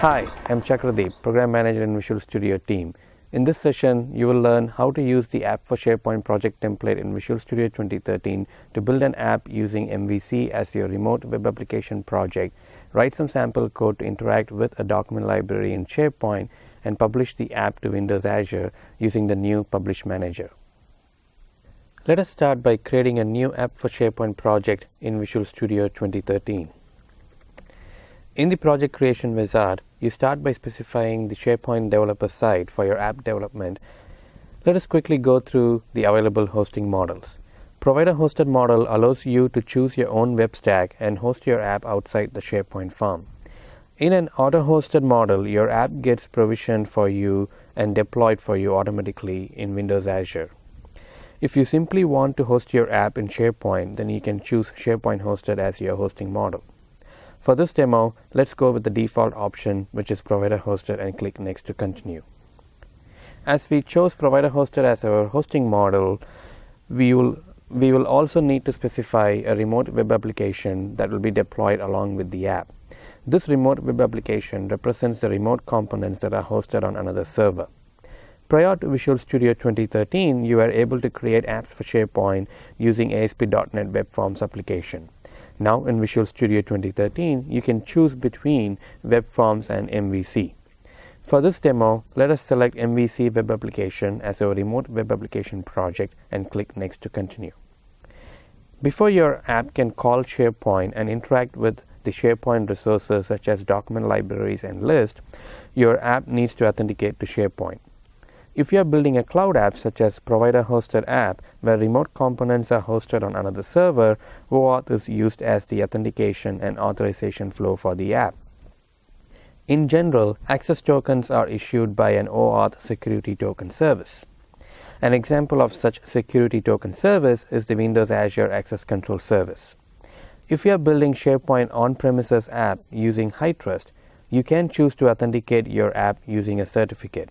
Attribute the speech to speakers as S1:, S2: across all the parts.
S1: Hi, I'm Chakradeep, Program Manager in Visual Studio team. In this session, you will learn how to use the App for SharePoint project template in Visual Studio 2013 to build an app using MVC as your remote web application project, write some sample code to interact with a document library in SharePoint, and publish the app to Windows Azure using the new Publish Manager. Let us start by creating a new App for SharePoint project in Visual Studio 2013. In the project creation wizard, you start by specifying the SharePoint developer site for your app development. Let us quickly go through the available hosting models. Provider hosted model allows you to choose your own web stack and host your app outside the SharePoint farm. In an auto hosted model, your app gets provisioned for you and deployed for you automatically in Windows Azure. If you simply want to host your app in SharePoint, then you can choose SharePoint hosted as your hosting model. For this demo, let's go with the default option, which is provider hosted and click next to continue. As we chose provider hosted as our hosting model, we will we will also need to specify a remote web application that will be deployed along with the app. This remote web application represents the remote components that are hosted on another server. Prior to Visual Studio 2013, you were able to create apps for SharePoint using ASP.NET Web Forms application. Now in Visual Studio 2013, you can choose between Web Forms and MVC. For this demo, let us select MVC Web Application as our remote web application project and click Next to continue. Before your app can call SharePoint and interact with the SharePoint resources such as document libraries and lists, your app needs to authenticate to SharePoint. If you are building a cloud app such as provider hosted app where remote components are hosted on another server, OAuth is used as the authentication and authorization flow for the app. In general, access tokens are issued by an OAuth security token service. An example of such security token service is the Windows Azure Access Control Service. If you are building SharePoint on-premises app using high-trust, you can choose to authenticate your app using a certificate.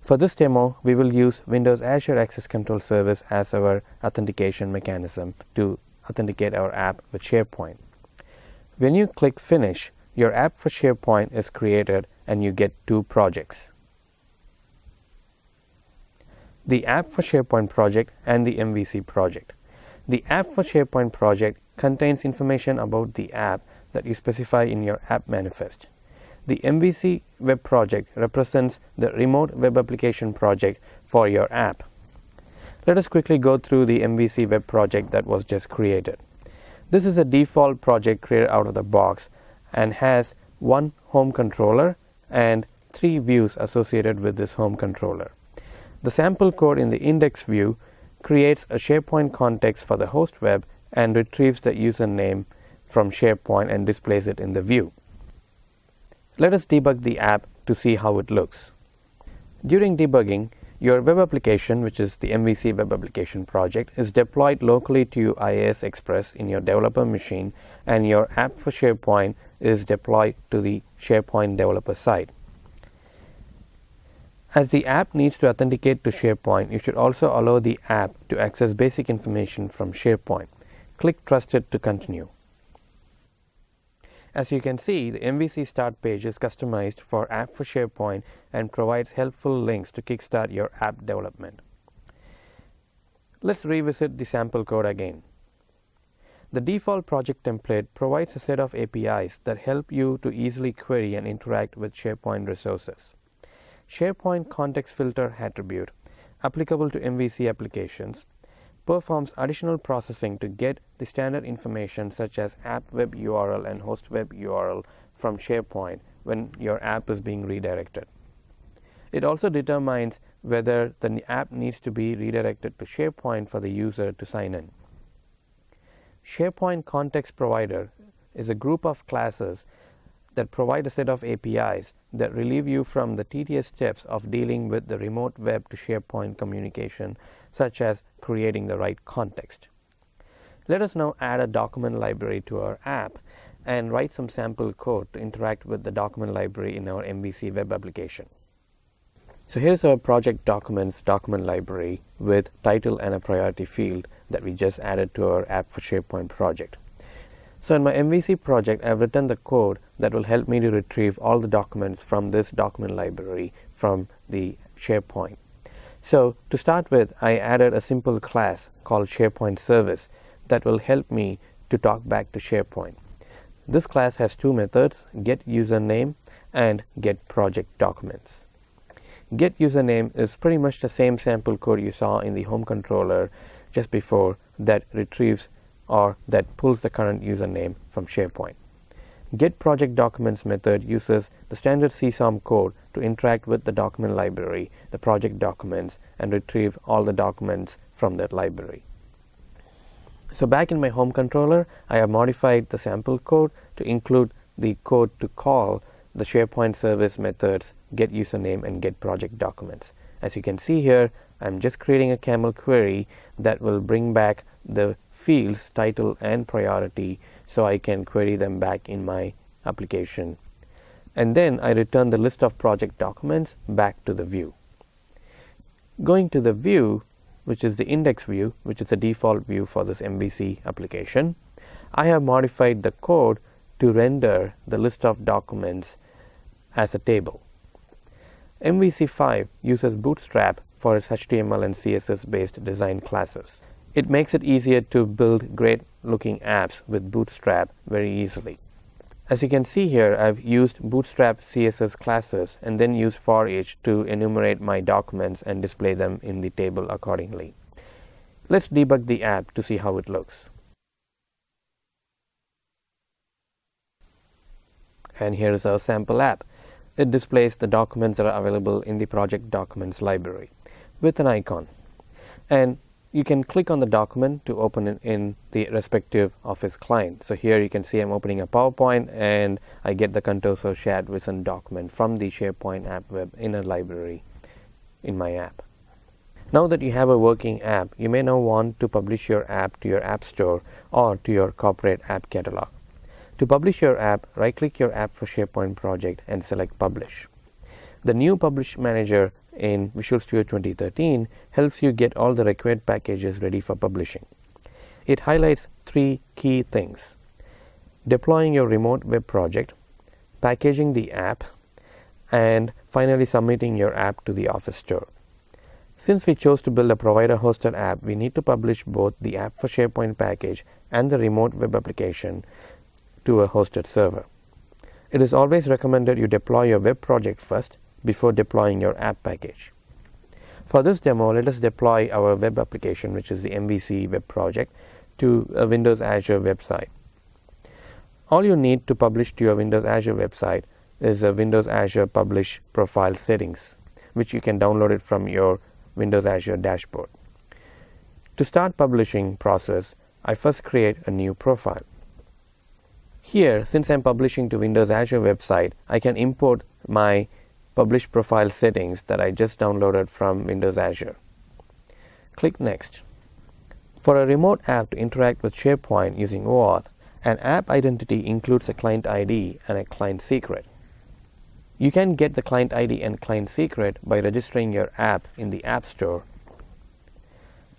S1: For this demo, we will use Windows Azure Access Control Service as our authentication mechanism to authenticate our app with SharePoint. When you click Finish, your app for SharePoint is created and you get two projects. The App for SharePoint project and the MVC project. The App for SharePoint project contains information about the app that you specify in your app manifest. The MVC web project represents the remote web application project for your app. Let us quickly go through the MVC web project that was just created. This is a default project created out of the box and has one home controller and three views associated with this home controller. The sample code in the index view creates a SharePoint context for the host web and retrieves the username from SharePoint and displays it in the view. Let us debug the app to see how it looks. During debugging, your web application, which is the MVC web application project, is deployed locally to IIS Express in your developer machine, and your app for SharePoint is deployed to the SharePoint developer site. As the app needs to authenticate to SharePoint, you should also allow the app to access basic information from SharePoint. Click Trusted to continue. As you can see, the MVC start page is customized for App for SharePoint and provides helpful links to kickstart your app development. Let's revisit the sample code again. The default project template provides a set of APIs that help you to easily query and interact with SharePoint resources. SharePoint Context Filter attribute, applicable to MVC applications, performs additional processing to get the standard information such as app web URL and host web URL from SharePoint when your app is being redirected. It also determines whether the app needs to be redirected to SharePoint for the user to sign in. SharePoint Context Provider is a group of classes that provide a set of APIs that relieve you from the tedious steps of dealing with the remote web to SharePoint communication such as creating the right context. Let us now add a document library to our app and write some sample code to interact with the document library in our MVC web application. So here's our project documents document library with title and a priority field that we just added to our app for SharePoint project. So in my MVC project, I've written the code that will help me to retrieve all the documents from this document library from the SharePoint. So to start with, I added a simple class called SharePoint Service that will help me to talk back to SharePoint. This class has two methods, get username and get project documents. Get username is pretty much the same sample code you saw in the home controller just before that retrieves or that pulls the current username from SharePoint. Get project documents method uses the standard CSOM code to interact with the document library, the project documents, and retrieve all the documents from that library. So back in my home controller, I have modified the sample code to include the code to call the SharePoint service methods get username and get project documents. As you can see here, I'm just creating a CAML query that will bring back the fields title and priority so I can query them back in my application. And then I return the list of project documents back to the view. Going to the view, which is the index view, which is the default view for this MVC application, I have modified the code to render the list of documents as a table. MVC5 uses Bootstrap for its HTML and CSS based design classes. It makes it easier to build great looking apps with Bootstrap very easily. As you can see here, I've used Bootstrap CSS classes and then used for each to enumerate my documents and display them in the table accordingly. Let's debug the app to see how it looks. And here is our sample app. It displays the documents that are available in the project documents library with an icon. And you can click on the document to open it in the respective Office client. So here you can see I'm opening a PowerPoint and I get the Contoso shared vision document from the SharePoint app web in a library in my app. Now that you have a working app, you may now want to publish your app to your App Store or to your corporate app catalog. To publish your app, right click your app for SharePoint project and select Publish. The new Publish Manager in Visual Studio 2013 helps you get all the required packages ready for publishing. It highlights three key things deploying your remote web project, packaging the app, and finally submitting your app to the Office Store. Since we chose to build a provider hosted app, we need to publish both the app for SharePoint package and the remote web application to a hosted server. It is always recommended you deploy your web project first before deploying your app package. For this demo, let us deploy our web application, which is the MVC web project, to a Windows Azure website. All you need to publish to your Windows Azure website is a Windows Azure Publish Profile Settings, which you can download it from your Windows Azure dashboard. To start publishing process, I first create a new profile. Here, since I'm publishing to Windows Azure website, I can import my publish profile settings that I just downloaded from Windows Azure. Click Next. For a remote app to interact with SharePoint using OAuth, an app identity includes a client ID and a client secret. You can get the client ID and client secret by registering your app in the App Store.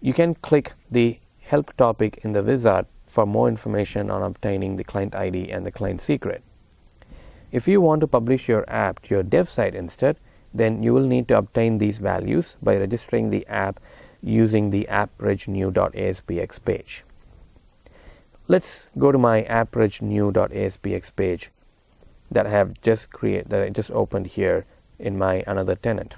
S1: You can click the Help topic in the wizard for more information on obtaining the client ID and the client secret. If you want to publish your app to your dev site instead, then you will need to obtain these values by registering the app using the appregnew.aspx page. Let's go to my appregnew.aspx page that I have just created that I just opened here in my another tenant.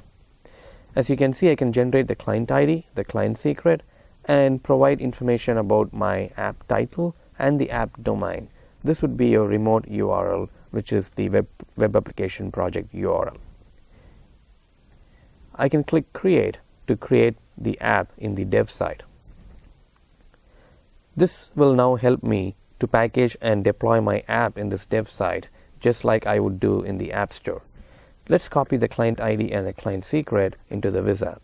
S1: As you can see, I can generate the client ID, the client secret, and provide information about my app title and the app domain. This would be your remote URL which is the web, web application project URL. I can click create to create the app in the dev site. This will now help me to package and deploy my app in this dev site just like I would do in the App Store. Let's copy the client ID and the client secret into the wizard.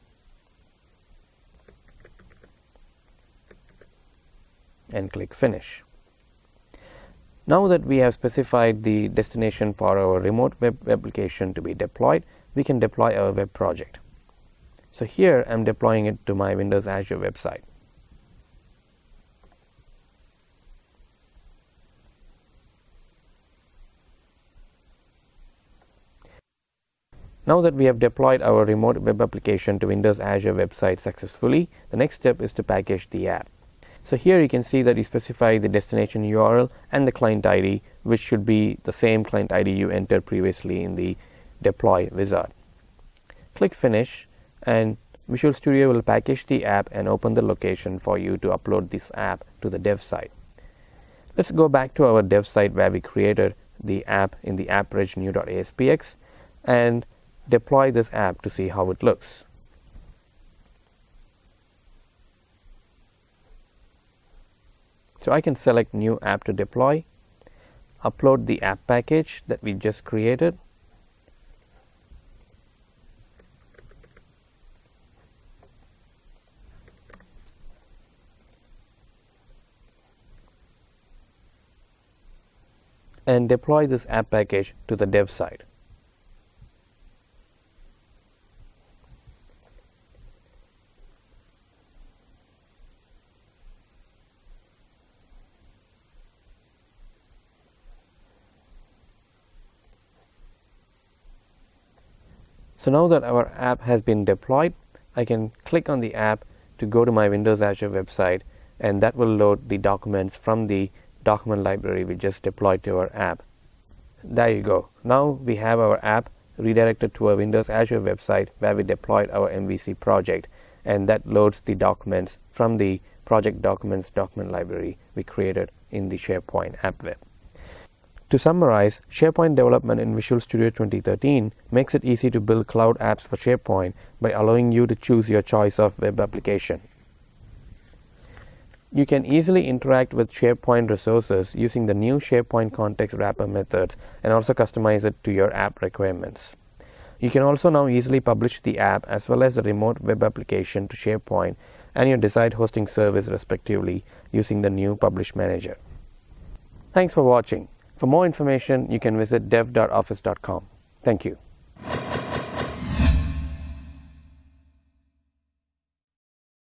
S1: And click Finish. Now that we have specified the destination for our remote web application to be deployed, we can deploy our web project. So here I'm deploying it to my Windows Azure website. Now that we have deployed our remote web application to Windows Azure website successfully, the next step is to package the app. So here you can see that you specify the destination URL and the client ID, which should be the same client ID you entered previously in the deploy wizard. Click finish and Visual Studio will package the app and open the location for you to upload this app to the dev site. Let's go back to our dev site where we created the app in the app new.aspx and deploy this app to see how it looks. So I can select new app to deploy, upload the app package that we just created, and deploy this app package to the dev side. So now that our app has been deployed, I can click on the app to go to my Windows Azure website and that will load the documents from the document library we just deployed to our app. There you go. Now we have our app redirected to a Windows Azure website where we deployed our MVC project and that loads the documents from the project documents document library we created in the SharePoint app web. To summarize, SharePoint development in Visual Studio 2013 makes it easy to build cloud apps for SharePoint by allowing you to choose your choice of web application. You can easily interact with SharePoint resources using the new SharePoint context wrapper methods and also customize it to your app requirements. You can also now easily publish the app as well as the remote web application to SharePoint and your desired hosting service respectively using the new Publish Manager. Thanks for watching. For more information, you can visit dev.office.com. Thank you.